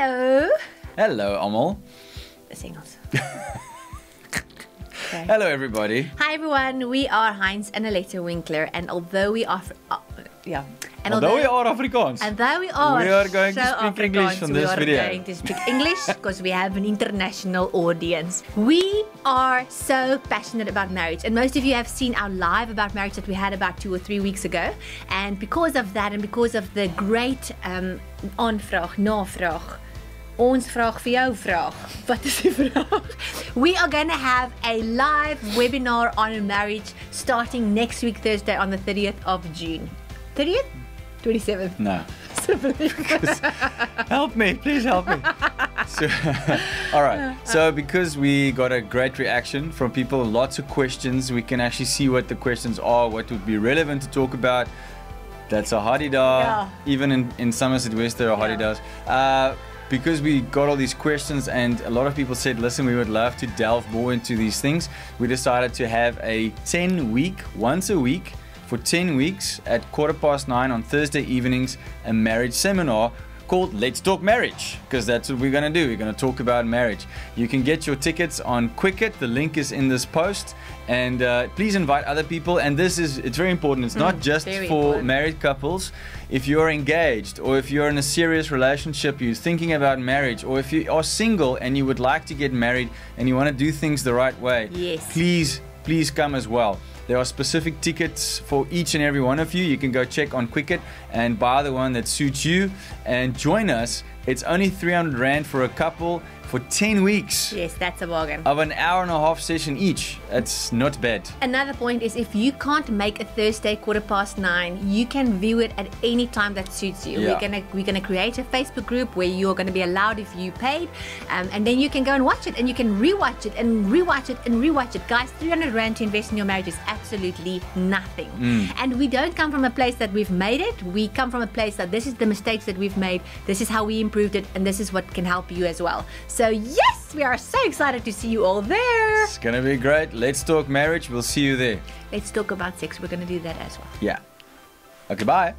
Hallo. Hello, almal. Dis Engels. Hello, everybody. Hi everyone, we are Heinz and Aletté Winckler, and although we are, uh, yeah, and Although we are Afrikaans. and though we are, We are going to so speak English Afrikaans, on we this are video. going to speak English because we have an international audience. We are so passionate about marriage, and most of you have seen our live about marriage that we had about two or three weeks ago. And because of that, and because of the great um, aanvraag, navraag. Ons vraag vir jou vraag. Wat is die vraag? We are going to have a live webinar on marriage starting next week Thursday on the 30th of June. 30th? 27th. No. help me, please help me. So, all right. So, because we got a great reaction from people, lots of questions, we can actually see what the questions are, what would be relevant to talk about. That's a hadeda. Yeah. Even in, in Somerset West, there are Yeah. hadedas. Uh, because we got all these questions, and a lot of people said, listen, we would love to delve more into these things, we decided to have a 10 week, once a week, for 10 weeks at quarter past nine on Thursday evenings, a marriage seminar called Let's Talk Marriage, because that's what we're going to do. We're going to talk about marriage. You can get your tickets on Quicket. The link is in this post. And uh, please invite other people. And this is, it's very important. It's not just for important. married couples. If you're engaged or if you're in a serious relationship, you're thinking about marriage, or if you are single and you would like to get married and you want to do things the right way, Yes. please, please come as well. There are specific tickets for each and every one of you. You can go check on Quicket and buy the one that suits you and join us. It's only 300 Rand for a couple for 10 weeks Yes, that's a bargain. of an hour and a half session each. That's not bad. Another point is if you can't make a Thursday quarter past nine, you can view it at any time that suits you. Yeah. We're gonna we're gonna create a Facebook group where you're gonna be allowed if you paid, um, and then you can go and watch it, and you can rewatch it and rewatch it and rewatch it. Guys, 300 rand to invest in your marriage is absolutely nothing. Mm. And we don't come from a place that we've made it. We come from a place that this is the mistakes that we've made. This is how we improved it, and this is what can help you as well. So yes, we are so excited to see you all there. It's gonna be great. Let's talk marriage. We'll see you there. Let's talk about sex. We're going to do that as well. Yeah. Okay, bye.